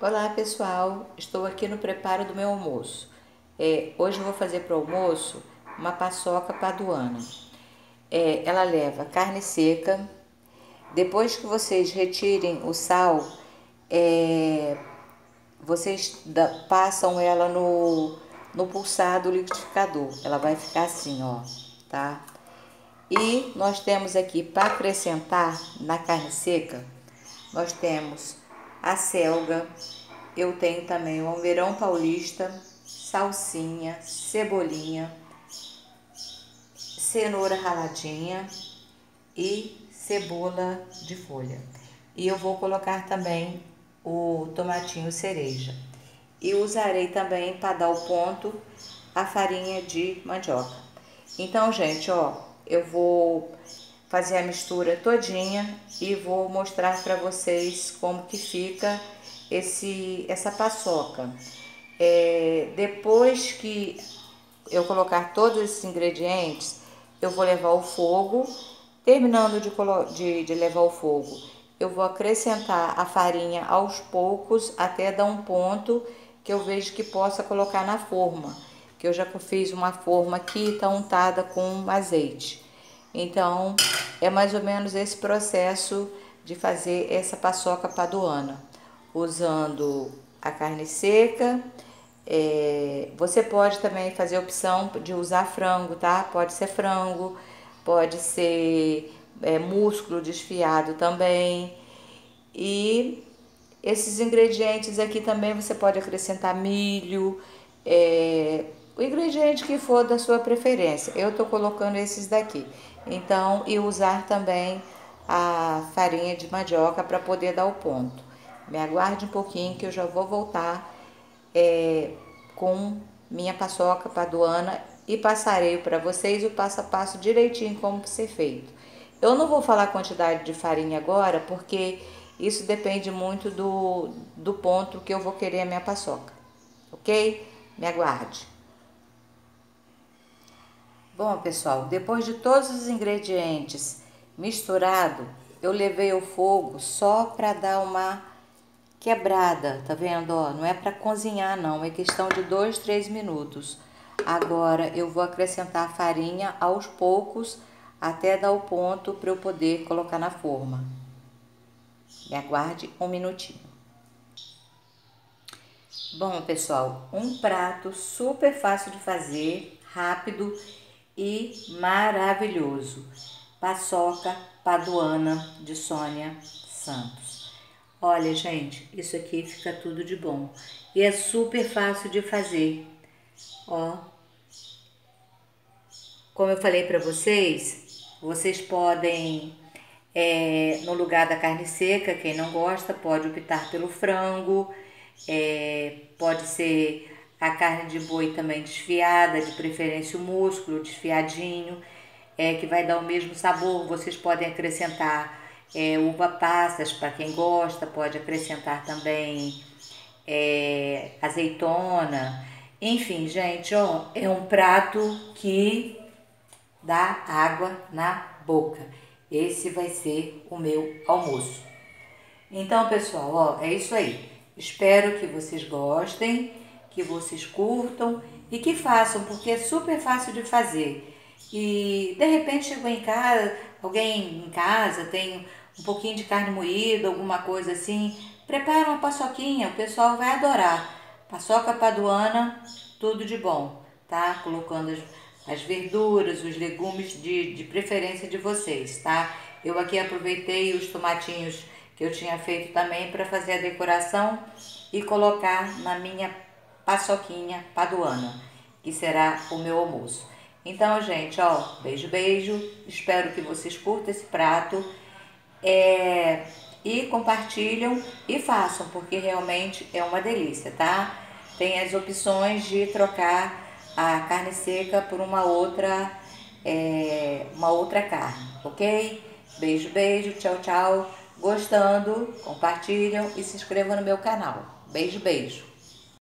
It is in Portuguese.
Olá pessoal, estou aqui no preparo do meu almoço. É, hoje eu vou fazer para o almoço uma paçoca paduana. É, ela leva carne seca. Depois que vocês retirem o sal, é, vocês da, passam ela no, no pulsado liquidificador. Ela vai ficar assim, ó, tá? E nós temos aqui para acrescentar na carne seca, nós temos a selga, eu tenho também o almeirão paulista, salsinha, cebolinha, cenoura raladinha e cebola de folha. E eu vou colocar também o tomatinho cereja. E usarei também para dar o ponto a farinha de mandioca. Então, gente, ó, eu vou fazer a mistura todinha e vou mostrar para vocês como que fica esse essa paçoca. É, depois que eu colocar todos esses ingredientes, eu vou levar ao fogo. Terminando de, de, de levar ao fogo, eu vou acrescentar a farinha aos poucos até dar um ponto que eu vejo que possa colocar na forma. Que eu já fiz uma forma aqui, tá untada com azeite. Então, é mais ou menos esse processo de fazer essa paçoca paduana, usando a carne seca. É, você pode também fazer a opção de usar frango, tá? Pode ser frango, pode ser é, músculo desfiado também. E esses ingredientes aqui também você pode acrescentar milho, é, o ingrediente que for da sua preferência. Eu tô colocando esses daqui. Então, e usar também a farinha de mandioca para poder dar o ponto. Me aguarde um pouquinho que eu já vou voltar é, com minha paçoca paduana e passarei para vocês o passo a passo direitinho como ser feito. Eu não vou falar a quantidade de farinha agora, porque isso depende muito do, do ponto que eu vou querer a minha paçoca, ok? Me aguarde. Bom, pessoal, depois de todos os ingredientes misturados, eu levei ao fogo só para dar uma quebrada, tá vendo? Ó, não é para cozinhar não, é questão de dois, três minutos. Agora eu vou acrescentar a farinha aos poucos até dar o ponto para eu poder colocar na forma. Me aguarde um minutinho. Bom, pessoal, um prato super fácil de fazer, rápido e maravilhoso. Paçoca Paduana de Sônia Santos. Olha, gente, isso aqui fica tudo de bom. E é super fácil de fazer. Ó. Como eu falei para vocês, vocês podem, é, no lugar da carne seca, quem não gosta, pode optar pelo frango. É, pode ser a carne de boi também desfiada, de preferência o músculo desfiadinho, é, que vai dar o mesmo sabor. Vocês podem acrescentar é, uva passas para quem gosta, pode acrescentar também é, azeitona. Enfim, gente, ó, é um prato que dá água na boca. Esse vai ser o meu almoço. Então, pessoal, ó, é isso aí. Espero que vocês gostem que vocês curtam e que façam, porque é super fácil de fazer. E de repente chegou em casa, alguém em casa tem um pouquinho de carne moída, alguma coisa assim, prepara uma paçoquinha, o pessoal vai adorar. Paçoca paduana, tudo de bom, tá? Colocando as, as verduras, os legumes de, de preferência de vocês, tá? Eu aqui aproveitei os tomatinhos que eu tinha feito também para fazer a decoração e colocar na minha paçoquinha paduana, que será o meu almoço. Então, gente, ó, beijo, beijo. Espero que vocês curtam esse prato. É, e compartilham e façam, porque realmente é uma delícia, tá? Tem as opções de trocar a carne seca por uma outra, é, uma outra carne, ok? Beijo, beijo, tchau, tchau. Gostando, compartilham e se inscrevam no meu canal. Beijo, beijo.